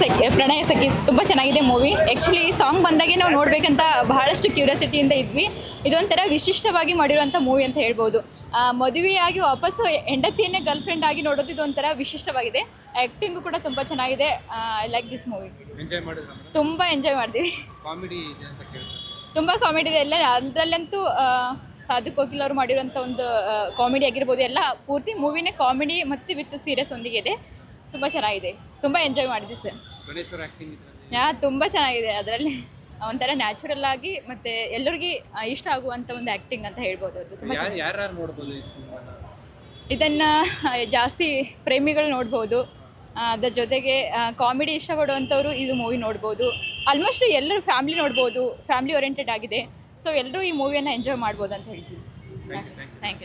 ಸಖಿ ಪ್ರಣಯ ಸಖಿ ತುಂಬ ಚೆನ್ನಾಗಿದೆ ಮೂವಿ. ಆ್ಯಕ್ಚುಲಿ ಈ ಸಾಂಗ್ ಬಂದಾಗೆ ನಾವು ನೋಡಬೇಕಂತ ಬಹಳಷ್ಟು ಕ್ಯೂರಿಯಾಸಿಟಿಯಿಂದ ಇದ್ವಿ. ಇದೊಂಥರ ವಿಶಿಷ್ಟವಾಗಿ ಮಾಡಿರುವಂಥ ಮೂವಿ ಅಂತ ಹೇಳ್ಬೋದು. ಮದುವೆಯಾಗಿ ವಾಪಸ್ಸು ಹೆಂಡತಿಯನ್ನೇ ಗರ್ಲ್ ಫ್ರೆಂಡ್ ಆಗಿ ನೋಡೋದು ಇದೊಂಥರ ವಿಶಿಷ್ಟವಾಗಿದೆ. ಆ್ಯಕ್ಟಿಂಗು ಕೂಡ ತುಂಬ ಚೆನ್ನಾಗಿದೆ. ಐ ಲೈಕ್ ದಿಸ್ ಮೂವಿ ತುಂಬ ಎಂಜಾಯ್ ಮಾಡಿದ್ವಿ ತುಂಬ ಕಾಮಿಡಿ ಇದೆ. ಎಲ್ಲ ಅದರಲ್ಲಂತೂ ಸಾಧು ಕೋಕಿಲ್ ಅವರು ಮಾಡಿರುವಂಥ ಒಂದು ಕಾಮಿಡಿ ಆಗಿರ್ಬೋದು. ಎಲ್ಲ ಪೂರ್ತಿ ಮೂವಿನೇ ಕಾಮಿಡಿ ಮತ್ತು ವಿತ್ ಸೀರಿಯಸ್ ಒಂದಿಗೆ ಇದೆ. ತುಂಬ ಚೆನ್ನಾಗಿದೆ. ತುಂಬ ಎಂಜಾಯ್ ಮಾಡಿದ್ವಿ ಸರ್ ಯಾ ತುಂಬ ಚೆನ್ನಾಗಿದೆ ಅದರಲ್ಲಿ. ಒಂಥರ ನ್ಯಾಚುರಲ್ ಆಗಿ ಮತ್ತೆ ಎಲ್ಲರಿಗೂ ಇಷ್ಟ ಆಗುವಂಥ ಒಂದು ಆ್ಯಕ್ಟಿಂಗ್ ಅಂತ ಹೇಳ್ಬೋದು ಅದು. ತುಂಬ ಇದನ್ನು ಜಾಸ್ತಿ ಪ್ರೇಮಿಗಳು ನೋಡ್ಬೋದು. ಅದರ ಜೊತೆಗೆ ಕಾಮಿಡಿ ಇಷ್ಟಪಡುವಂಥವ್ರು ಇದು ಮೂವಿ ನೋಡ್ಬೋದು. ಆಲ್ಮೋಸ್ಟ್ ಎಲ್ಲರೂ ಫ್ಯಾಮಿಲಿ ನೋಡ್ಬೋದು ಫ್ಯಾಮಿಲಿ ಓರಿಯೆಂಟೆಡ್ ಆಗಿದೆ. ಸೊ ಎಲ್ಲರೂ ಈ ಮೂವಿಯನ್ನು ಎಂಜಾಯ್ ಮಾಡ್ಬೋದು ಅಂತ ಹೇಳ್ತೀನಿ. Thank you